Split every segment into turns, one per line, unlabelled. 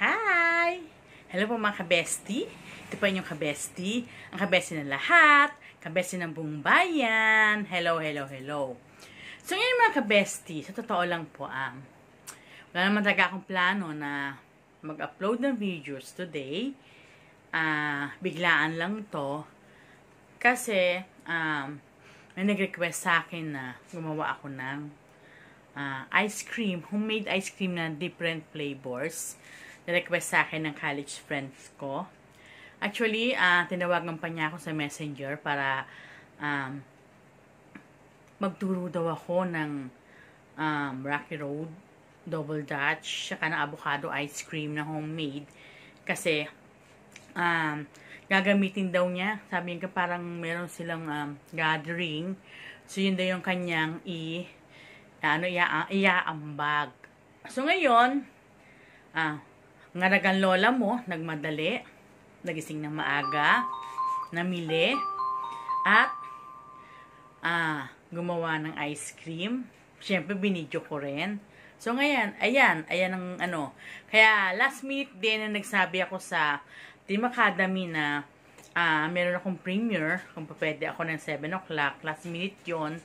Hi! Hello po mga kabesti. Ito po inyong kabesti. Ang kabesti ng lahat. Kabesti ng buong bayan. Hello, hello, hello. So ngayon mga kabesti, sa totoo lang po, um, wala naman talaga akong plano na mag-upload ng videos today. Ah, biglaan lang to. Kasi, um, may nag-request sa akin na gumawa ako ng uh, ice cream, homemade ice cream na different flavors. Na-request sa akin ng college friends ko. Actually, uh, tinawagan pa niya ako sa messenger para um, magturo daw ako ng um, Rocky Road Double Dutch saka ng avocado ice cream na homemade. Kasi, um, gagamitin daw niya. Sabi niya parang meron silang um, gathering. So, yun daw yung kanyang i- ano, iya, iaambag. So, ngayon, ah, ngaragan lola mo, nagmadali, nagising ng maaga, namili, at ah, gumawa ng ice cream. Siyempre, binidyo ko rin. So, ngayon, ayan, ayan ang ano. Kaya, last minute din na nagsabi ako sa Team Academy na ah, meron akong premiere, kung pwede ako ng 7 o'clock. Last minute yon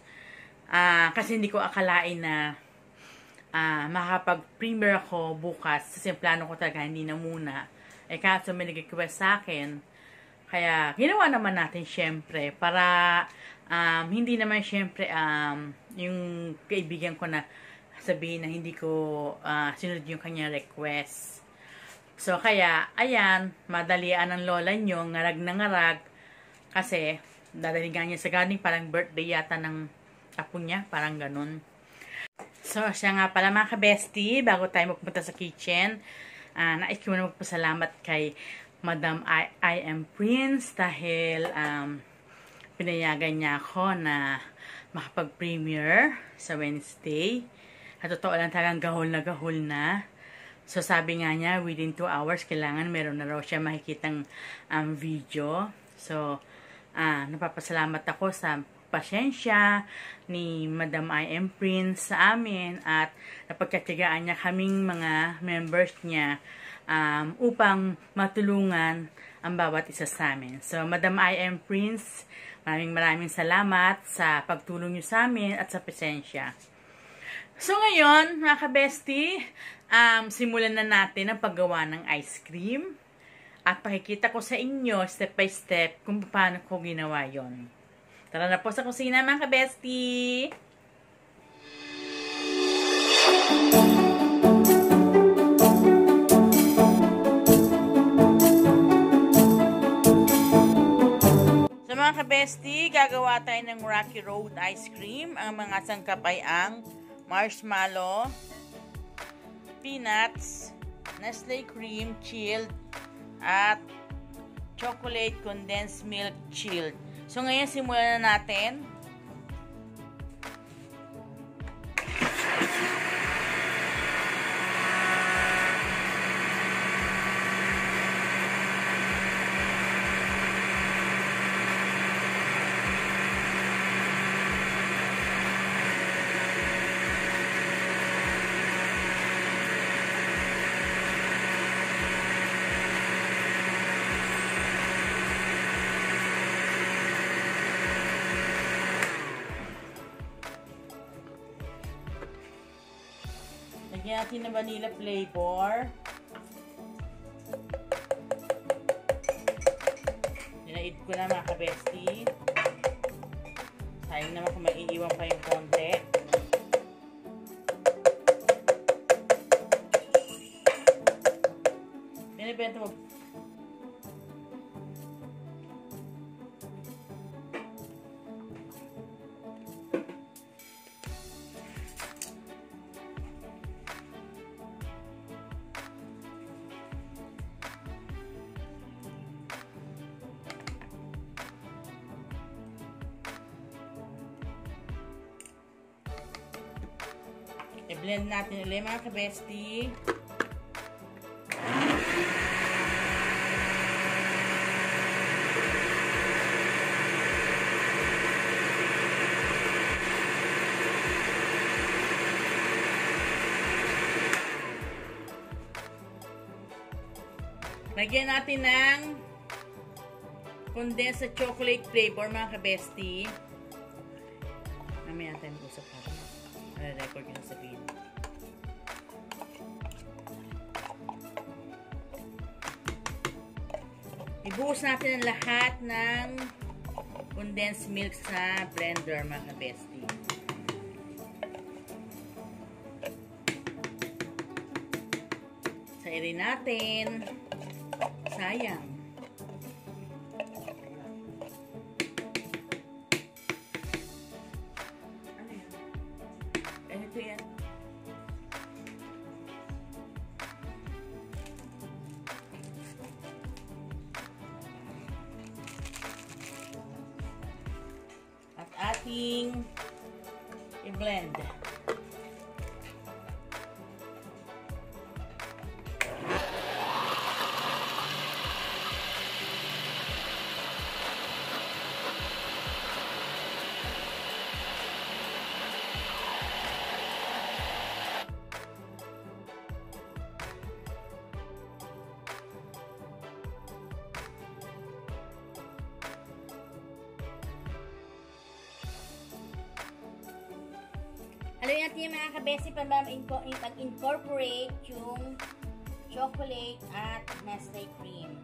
Ah, kasi hindi ko akalain na ah, makakapag-premiere ako bukas. Kasi plano ko talaga hindi na muna. Eh kaso may nag-request sa akin. Kaya ginawa naman natin syempre para um, hindi naman syempre um, yung kaibigan ko na sabihin na hindi ko uh, sinunod yung kanya request. So, kaya, ayan, madalian ng lola nyo, ngarag na ngarag, kasi, dadalingan niya sa galing, parang birthday yata ng apo niya, parang ganun. So, siya nga pala mga ka-bestie, bago tayo magpunta sa kitchen, uh, nais ko muna magpasalamat kay Madam I, I am Prince dahil um, pinayagan niya ako na makapag-premiere sa Wednesday. At totoo lang talagang gahol na gahol na. So, sabi nga niya, within 2 hours, kailangan meron na raw siya makikitang um, video. So, uh, napapasalamat ako sa pasyensya ni Madam I.M. Prince sa amin at napagkatigaan niya kaming mga members niya um, upang matulungan ang bawat isa sa amin. So, Madam I.M. Prince, maraming maraming salamat sa pagtulong niyo sa amin at sa pasensya. So, ngayon, mga kabesti, um, simulan na natin ang paggawa ng ice cream at pakikita ko sa inyo step by step kung paano ko ginawa yon. Tara na po sa kusina mga ka-bestie! Sa mga ka-bestie, gagawa tayo ng Rocky Road ice cream. Ang mga sangkap ay ang marshmallow, peanuts, Nestle cream chilled, at chocolate condensed milk chilled. So, ngayon, simulan na natin. Lagyan natin ng vanilla flavor. Dinaid ko na mga kabesti. Sayang naman kung maiiwan pa yung konti. I-blend natin ulit mga kabesti. Lagyan natin ng condensed chocolate flavor, mga ka-bestie. Mamaya natin usap pa. Record yung sabihin. Ibuhos natin ang lahat ng condensed milk sa blender, mga bestie. Sairin natin. Sayang. At ating i-blend.
Alam natin yung mga kabesi pa ba pag-incorporate yung chocolate at Nestle cream.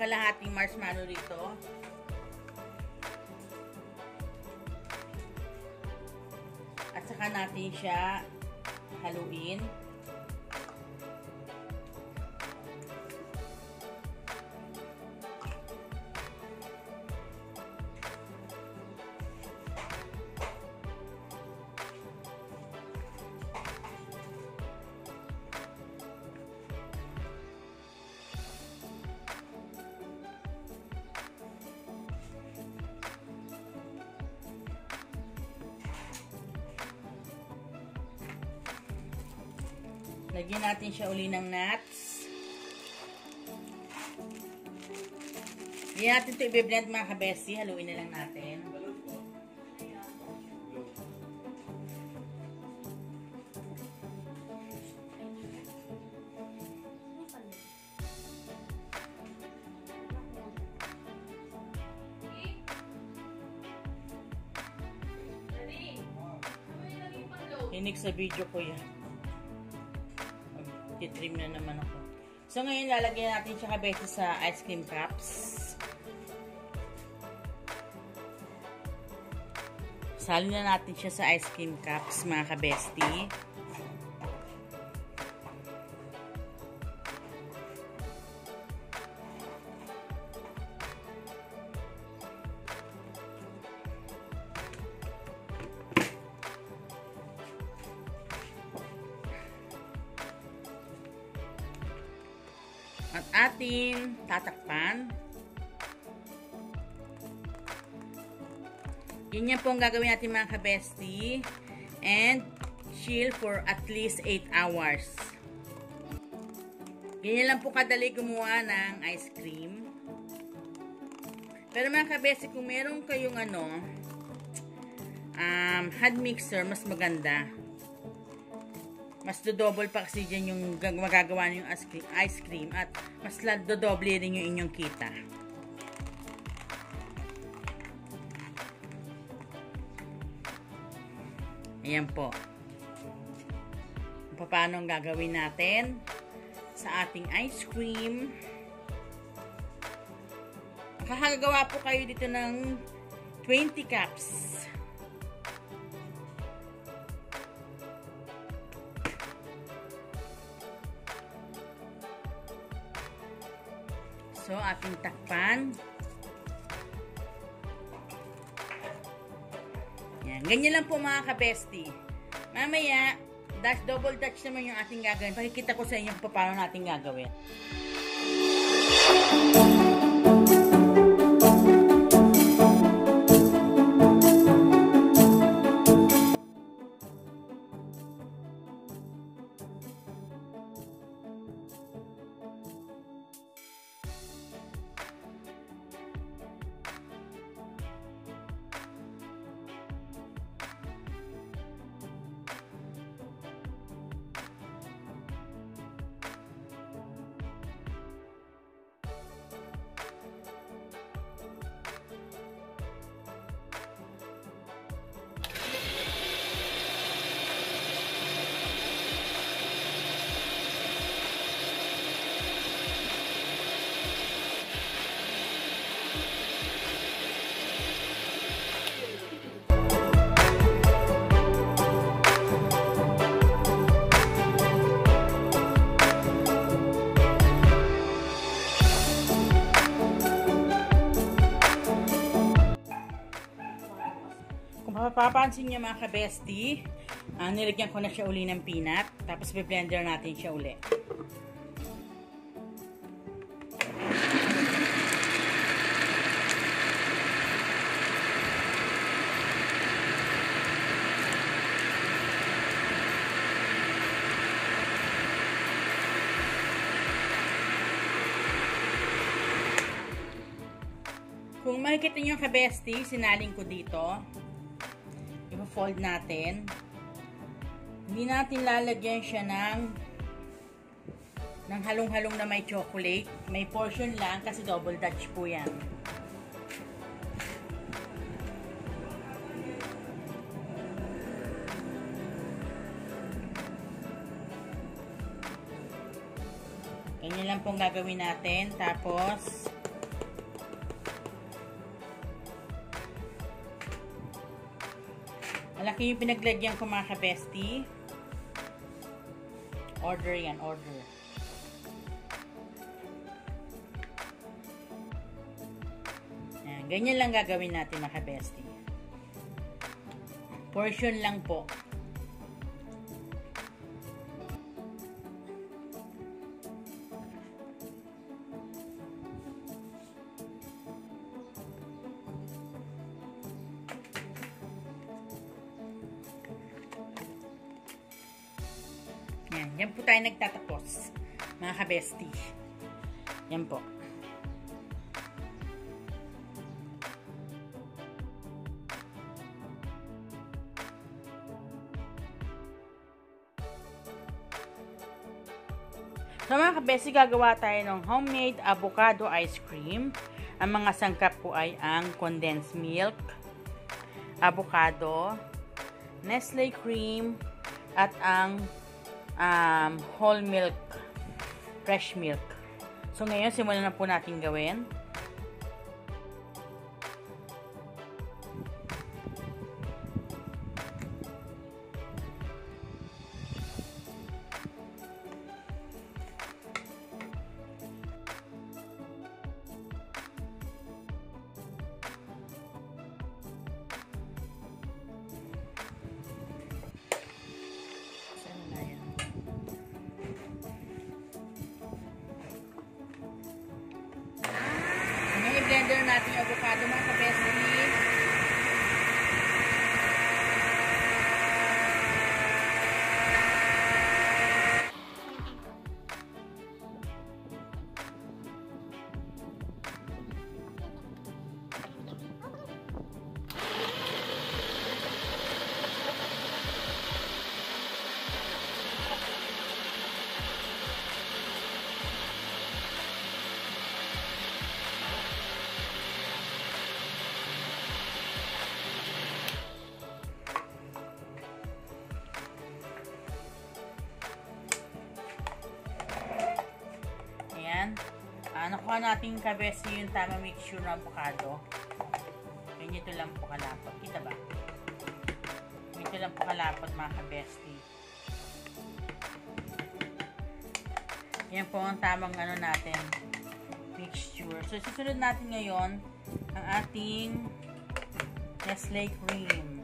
Kalahating marshmallow dito. At saka natin siya haluin. Lagyan natin siya uli ng nuts. Hindi natin ito i-blend mga kabesi. Haluin na lang natin. Hinig sa video ko yan. Titrim na naman ako. So, ngayon lalagyan natin siya kabesi sa ice cream cups. Salin na natin siya sa ice cream cups, mga kabesti. At ating tatakpan. Yun yan po ang gagawin natin mga kabesti. And chill for at least 8 hours. Ganyan lang po kadali gumawa ng ice cream. Pero mga kabesti, kung meron kayong ano, um, hand mixer, mas maganda. Mas do-double pa kasi dyan yung magagawa yung ice cream at mas do-double rin yung inyong kita. Ayan po. Paano ang gagawin natin sa ating ice cream. Kakagawa po kayo dito ng 20 cups. Yan. Ganyan lang po mga kabesti. Mamaya, Dash, double dutch naman yung ating gagawin. Pakikita ko sa inyo paano natin gagawin. Kung mapapansin niyo mga ka-bestie, ah, nilagyan ko na siya uli ng peanut. Tapos blender natin siya uli. Kung makikita niyo yung ka-bestie, sinaling ko dito. I-fold natin. Hindi natin lalagyan siya ng ng halong-halong na may chocolate. May portion lang kasi double dutch po yan. Ganyan lang pong gagawin natin. Tapos, Malaki yung pinaglagyan ko mga ka-bestie. Order yan, order. Yan, ganyan lang gagawin natin mga ka-bestie. Portion lang po. Mga ka-bestie. Yan po. So mga kabesi, gagawa tayo ng homemade avocado ice cream. Ang mga sangkap po ay ang condensed milk, avocado, Nestle cream, at ang um, whole milk, fresh milk. So ngayon, simulan na po natin gawin. Nakuha natin kabesi yung tama mixture ng avocado. Ganito lang po kalapot. Kita ba? Ganito lang po kalapot mga kabesti. Yan po ang tamang ano natin mixture. So, susunod natin ngayon ang ating Nestle cream.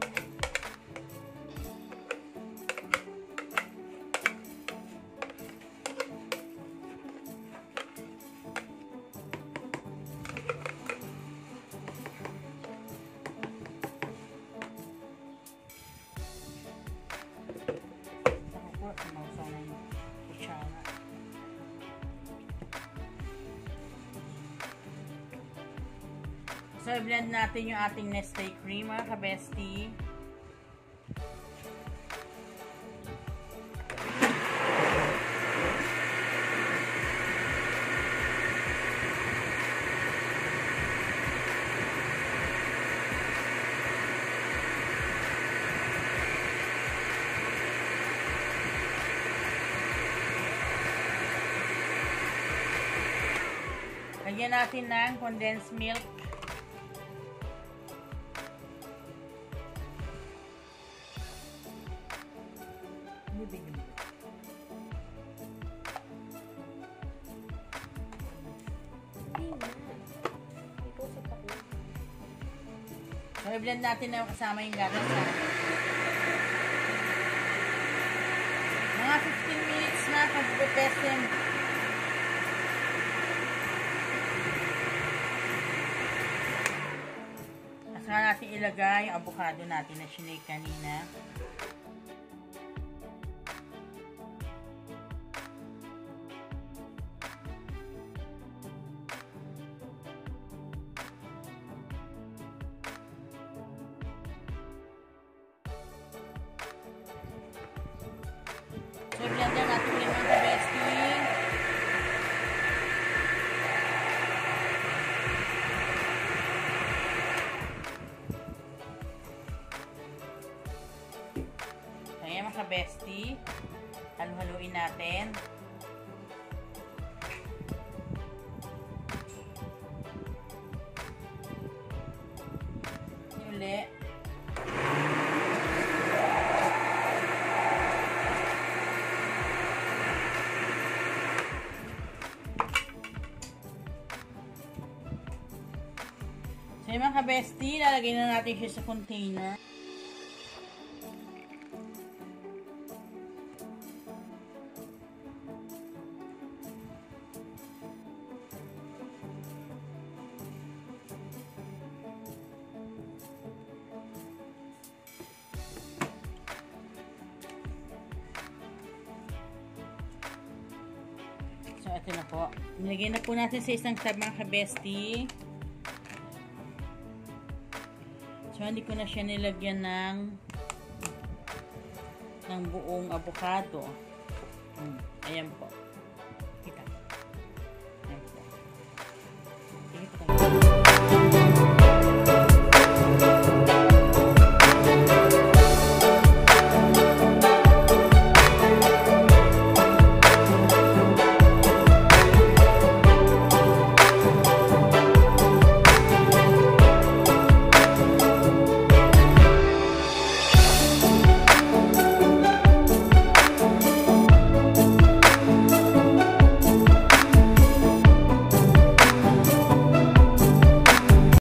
So, i-blend natin yung ating Nestle cream, mga kabesti. Lagyan natin ng condensed milk. So, i-blend natin na kasama yung gatas sa mga 15 minutes na pag-pesim. Saka natin ilagay yung avocado natin na shinake kanina. Mga kabesti. Halu-haluin natin. Uli. So yung mga kabesti, lalagay na natin siya sa container. Ito na po. Nilagay na po natin sa isang tab mga kabesti. So, hindi ko na siya nilagyan ng ng buong avocado. Hmm, ayan po.